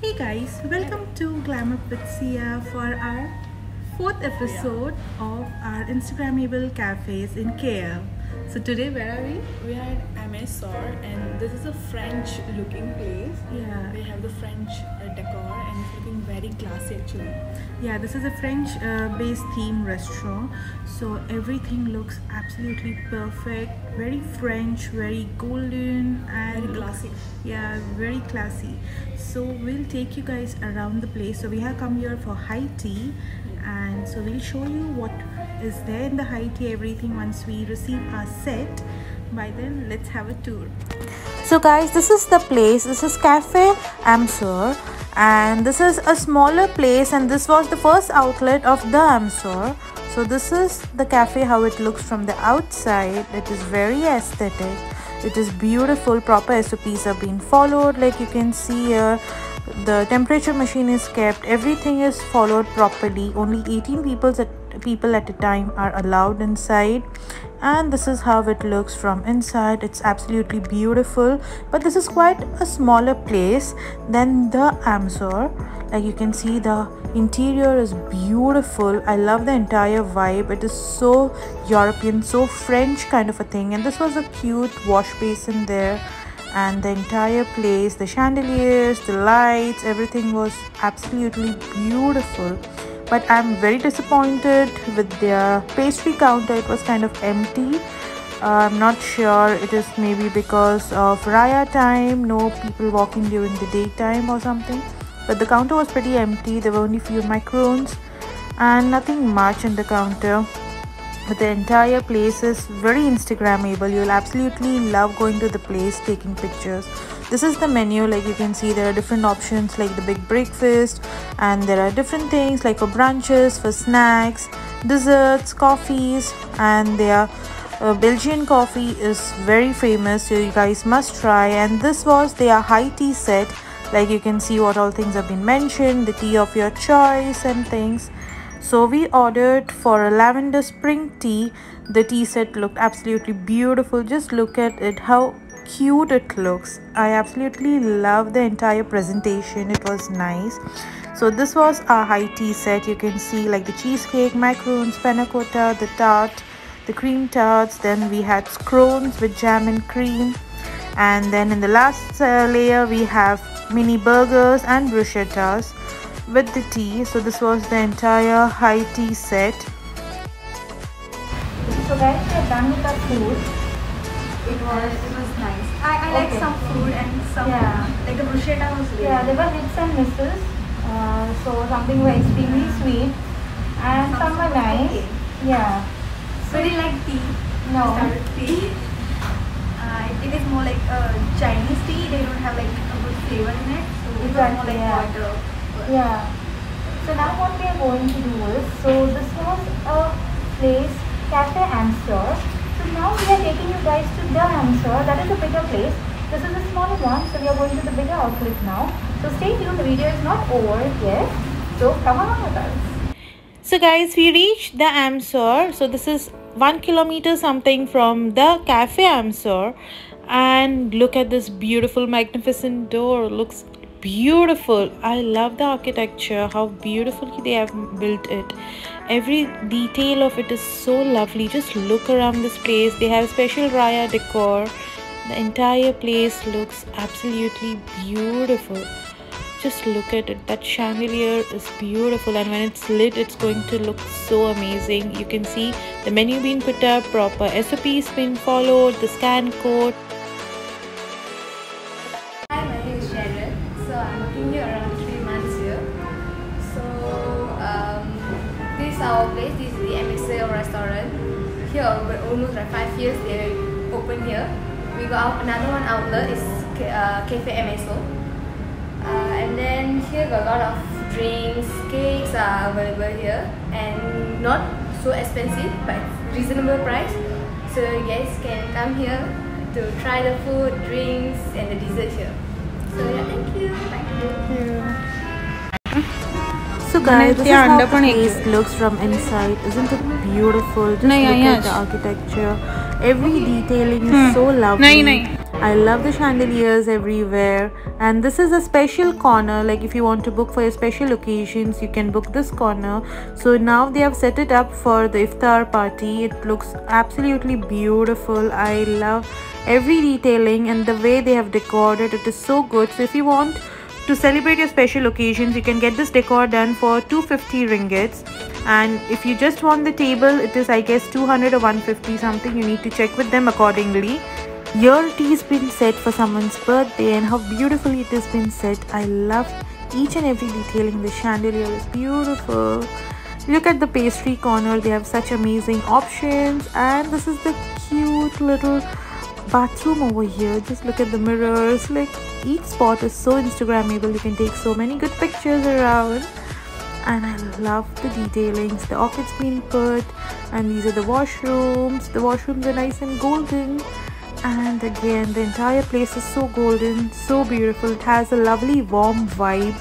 Hey guys, welcome to Glamup with Seeya for our fourth episode of our Instagrammable cafes in KL. So today, where are we? We are at Ame Soeur and this is a French looking place. Yeah. They have the French uh, decor and it's looking very classy actually. Yeah, this is a French uh, based theme restaurant. So everything looks absolutely perfect, very French, very golden, and Very classy. Yeah, very classy. So we'll take you guys around the place. So we have come here for high tea, and so we'll show you what is there in the high tea, everything once we receive our set. By then, let's have a tour. So guys, this is the place. This is Cafe Ame Soeur and this is a smaller place and this was the first outlet of the Ame Soeur. So this is the cafe how it looks from the outside. It is very aesthetic. It is beautiful. Proper SOPs are being followed like you can see here. The temperature machine is kept. Everything is followed properly. Only 18 people at people at a time are allowed inside. And this is how it looks from inside. It's absolutely beautiful. But this is quite a smaller place than the Ame Soeur like you can see the interior is beautiful. I love the entire vibe. It is so european so french kind of a thing. And this was a cute wash basin there. And the entire place the chandeliers the lights everything was absolutely beautiful but i'm very disappointed with their pastry counter. It was kind of empty. Uh, i'm not sure. It is maybe because of raya time. No people walking during the daytime or something. But the counter was pretty empty. There were only few macarons and nothing much in the counter. But the entire place is very instagrammable. You'll absolutely love going to the place taking pictures this is the menu like you can see there are different options like the big breakfast and there are different things like for brunches for snacks desserts coffees and their uh, belgian coffee is very famous so you guys must try and this was their high tea set. Like you can see what all things have been mentioned the tea of your choice and things. So we ordered for a lavender spring tea. The tea set looked absolutely beautiful. Just look at it how cute it looks. I absolutely love the entire presentation. It was nice. So this was our high tea set. You can see like the cheesecake macaroons panna cotta the tart the cream tarts. Then we had scones with jam and cream. And then in the last uh, layer we have mini burgers and bruschettas with the tea. So this was the entire high tea set. So guys, we are done with our food. It was It was nice. I, I like some food and some Yeah. like the bruschetta was really yeah, there were hits and misses. Uh, so something were extremely sweet and some were nice. Yeah. So I didn't like tea. No. Started tea. Uh, it is more like a Chinese tea. They don't have like a good flavor in it. So it was more like yeah. water. Yeah. So now what we are going to do is, so this was a place, Cafe Ame Soeur. So now we are taking you guys to Ame Soeur. That is a bigger place. This is a smaller one. So we are going to the bigger outlet now. So stay tuned. The video is not over yet. So come along with us. So guys, we reached the Ame Soeur. So this is one kilometer something from the Cafe Ame Soeur. And look at this beautiful, magnificent door. Looks beautiful. I love the architecture, how beautifully they have built it. Every detail of it is so lovely. Just look around this place. They have special Raya decor. The entire place looks absolutely beautiful just look at it that chandelier is beautiful and when it's lit it's going to look so amazing you can see the menu being put up proper sops being followed the scan code place. This is the Ame Soeur restaurant. Here, we're almost like five years they open here. We got another one outlet is uh, Cafe Ame Soeur. Uh, and then here got a lot of drinks, cakes are available here, and not so expensive, but reasonable price. So you guys can come here to try the food, drinks, and the dessert here. So yeah, thank you. Thank you. So guys, this is how the place looks from inside. Isn't it beautiful? Just look at the architecture. Every detailing is so lovely. I love the chandeliers everywhere. And this is a special corner. Like if you want to book for your special occasions you can book this corner. So now they have set it up for the iftar party. It looks absolutely beautiful. I love every detailing and the way they have decorated it is so good. So if you want to celebrate your special occasions you can get this decor done for 250 ringgits. And if you just want the table it is i guess 200 or 150 something. You need to check with them accordingly. Your tea has been set for someone's birthday and how beautifully it has been set. I love each and every detailing. The chandelier is beautiful. Look at the pastry corner. They have such amazing options. And this is the cute little bathroom over here. Just look at the mirrors. Like each spot is so instagrammable you can take so many good pictures around. And i love the detailings. The orchids being put and these are the washrooms. The washrooms are nice and golden. And again the entire place is so golden so beautiful. It has a lovely warm vibe.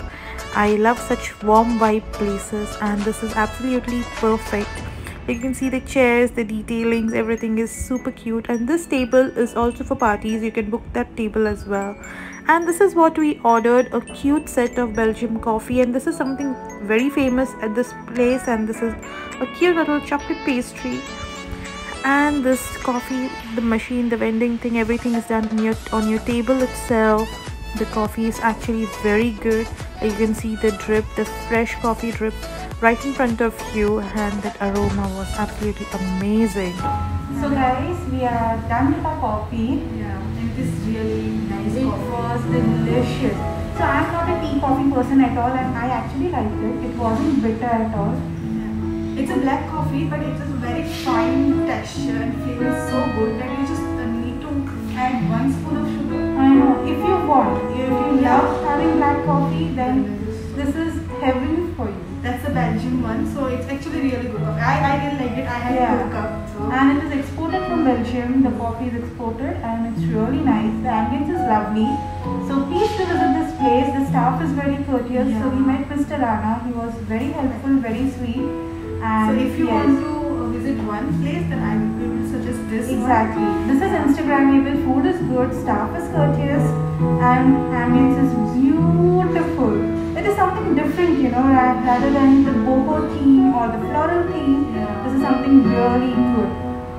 I love such warm vibe places and this is absolutely perfect you can see the chairs the detailings everything is super cute. And this table is also for parties. You can book that table as well. And this is what we ordered a cute set of belgium coffee. And this is something very famous at this place. And this is a cute little chocolate pastry. And this coffee the machine the vending thing everything is done on your on your table itself. The coffee is actually very good. You can see the drip the fresh coffee drip right in front of you and that aroma was absolutely amazing. So guys, we are done with our coffee. Yeah, it is really nice It coffee. was delicious. So I'm not a tea coffee person at all and I actually liked it. It wasn't bitter at all. Yeah. It's a black coffee, but it is a very fine texture and feels so good that you just need to add one spoon of sugar. I know, if you want, if you love having black coffee, then this is heaven for you. The Belgium one, so it's actually really good coffee. I, I really like it. I had Yeah. two cup. So. And it is exported from Belgium. The coffee is exported and it's really nice. The ambience is lovely. So please do visit this place. The staff is very courteous. So we met Mr. Rana. He was very helpful, very sweet. And so if you yes, want to visit one place, then I will will suggest this Exactly. one. This is Instagrammable. Food is good. Staff is courteous. And ambience is beautiful. It is something different, you know, rather than the boho theme or the floral theme. This is something really good.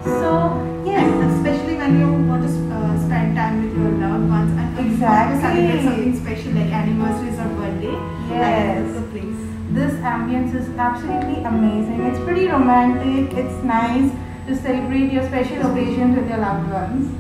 So, yes. And especially when you want to uh, spend time with your loved ones and want to celebrate something special like anniversaries or birthday. Yes. That is the place. This ambience is absolutely amazing. It's pretty romantic. It's nice to celebrate your special occasions with your loved ones.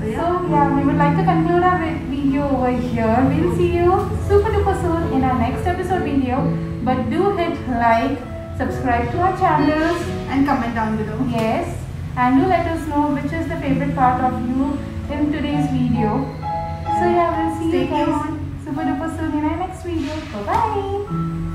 So yeah. So yeah, we would like to conclude our vi- video over here. We'll see you super duper soon in our next episode video. But do hit like, subscribe to our channels. and comment down below. Yes. And do let us know which is the favorite part of you in today's video. So yeah, we'll see Stay you guys tuned. super duper soon in our next video. Bye bye.